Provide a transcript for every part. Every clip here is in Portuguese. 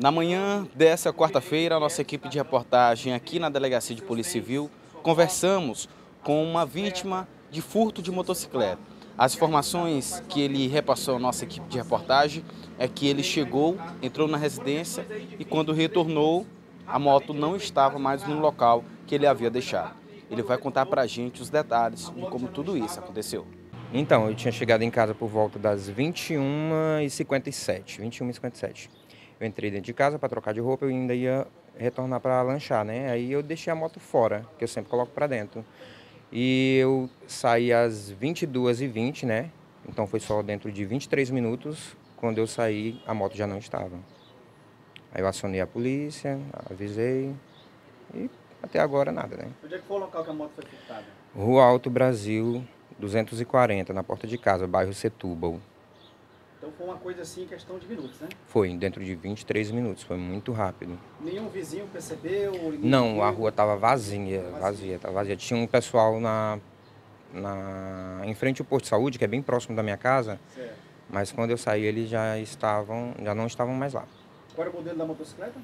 Na manhã dessa quarta-feira, a nossa equipe de reportagem aqui na Delegacia de Polícia Civil conversamos com uma vítima de furto de motocicleta. As informações que ele repassou à nossa equipe de reportagem é que ele chegou, entrou na residência e quando retornou, a moto não estava mais no local que ele havia deixado. Ele vai contar para a gente os detalhes de como tudo isso aconteceu. Então, eu tinha chegado em casa por volta das 21h57, 21h57. Eu entrei dentro de casa para trocar de roupa, eu ainda ia retornar para lanchar, né? Aí eu deixei a moto fora, que eu sempre coloco para dentro. E eu saí às 22h20, né? Então foi só dentro de 23 minutos. Quando eu saí, a moto já não estava. Aí eu acionei a polícia, avisei e até agora nada, né? Onde é que foi o local que a moto foi furtada? Rua Alto Brasil, 240, na porta de casa, bairro Setúbal. Então foi uma coisa assim, em questão de minutos, né? Foi dentro de 23 minutos, foi muito rápido. Nenhum vizinho percebeu? ninguém Não, viu? a rua estava vazia, vazia, tava vazia. Tinha um pessoal na, na, em frente ao posto de saúde, que é bem próximo da minha casa, Certo. mas quando eu saí eles já estavam, já não estavam mais lá. Qual era o modelo da motocicleta?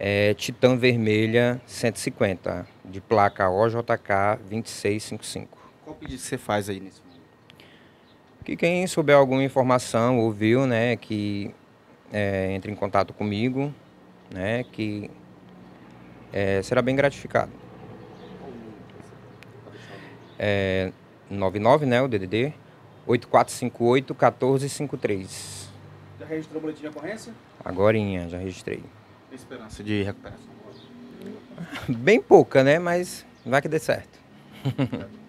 É Titã Vermelha 150, de placa OJK 2655. Qual pedido que você faz aí nesse momento? Que quem souber alguma informação, ouviu, né, que é, entre em contato comigo, né, que é, será bem gratificado. É 99, né, o DDD, 8458 1453. Já registrou o boletim de ocorrência? Agorinha, já registrei. Tem esperança de recuperação. Bem pouca, né, mas vai que dê certo.